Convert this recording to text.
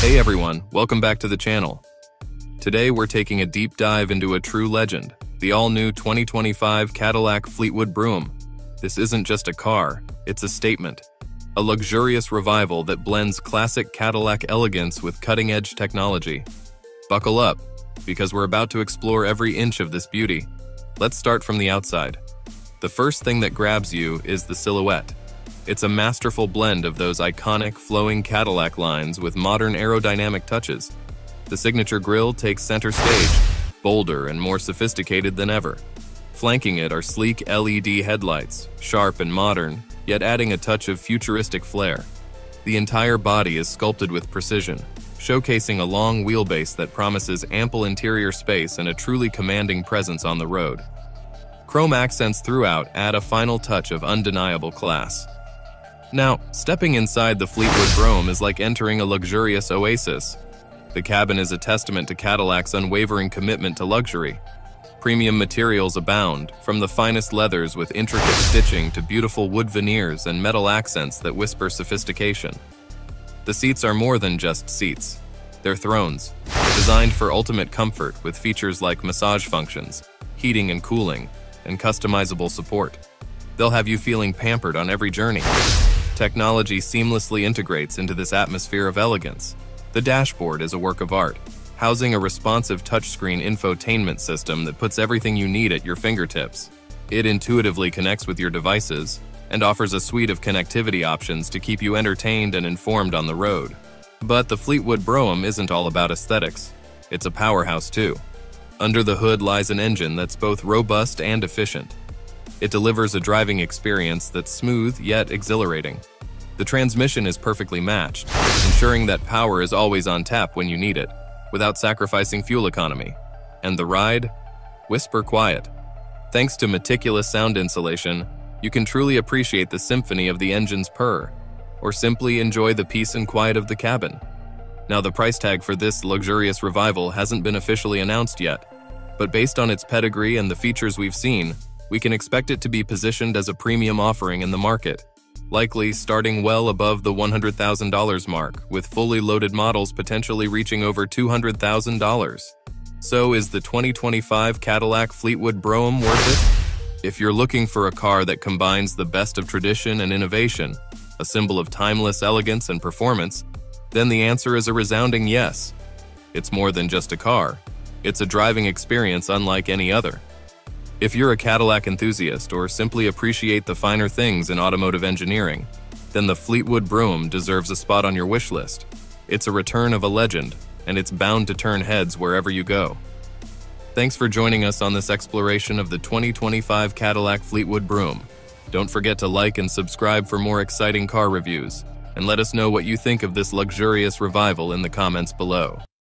Hey everyone, welcome back to the channel. Today we're taking a deep dive into a true legend, the all-new 2025 Cadillac Fleetwood Brougham. This isn't just a car, it's a statement. A luxurious revival that blends classic Cadillac elegance with cutting-edge technology. Buckle up, because we're about to explore every inch of this beauty. Let's start from the outside. The first thing that grabs you is the silhouette. It's a masterful blend of those iconic flowing Cadillac lines with modern aerodynamic touches. The signature grille takes center stage, bolder and more sophisticated than ever. Flanking it are sleek LED headlights, sharp and modern, yet adding a touch of futuristic flair. The entire body is sculpted with precision, showcasing a long wheelbase that promises ample interior space and a truly commanding presence on the road. Chrome accents throughout add a final touch of undeniable class. Now, stepping inside the Fleetwood Brougham is like entering a luxurious oasis. The cabin is a testament to Cadillac's unwavering commitment to luxury. Premium materials abound, from the finest leathers with intricate stitching to beautiful wood veneers and metal accents that whisper sophistication. The seats are more than just seats. They're thrones, designed for ultimate comfort with features like massage functions, heating and cooling, and customizable support. They'll have you feeling pampered on every journey. Technology seamlessly integrates into this atmosphere of elegance. The dashboard is a work of art, housing a responsive touchscreen infotainment system that puts everything you need at your fingertips. It intuitively connects with your devices and offers a suite of connectivity options to keep you entertained and informed on the road. But the Fleetwood Brougham isn't all about aesthetics. It's a powerhouse too. Under the hood lies an engine that's both robust and efficient. It delivers a driving experience that's smooth yet exhilarating. The transmission is perfectly matched, ensuring that power is always on tap when you need it, without sacrificing fuel economy. And the ride? Whisper quiet. Thanks to meticulous sound insulation, you can truly appreciate the symphony of the engine's purr, or simply enjoy the peace and quiet of the cabin. Now, the price tag for this luxurious revival hasn't been officially announced yet, but based on its pedigree and the features we've seen, we can expect it to be positioned as a premium offering in the market, likely starting well above the $100,000 mark, with fully loaded models potentially reaching over $200,000. So is the 2025 Cadillac Fleetwood Brougham worth it? If you're looking for a car that combines the best of tradition and innovation, a symbol of timeless elegance and performance, then the answer is a resounding yes. It's more than just a car. It's a driving experience unlike any other. If you're a Cadillac enthusiast or simply appreciate the finer things in automotive engineering, then the Fleetwood Brougham deserves a spot on your wish list. It's a return of a legend, and it's bound to turn heads wherever you go. Thanks for joining us on this exploration of the 2025 Cadillac Fleetwood Brougham. Don't forget to like and subscribe for more exciting car reviews and let us know what you think of this luxurious revival in the comments below.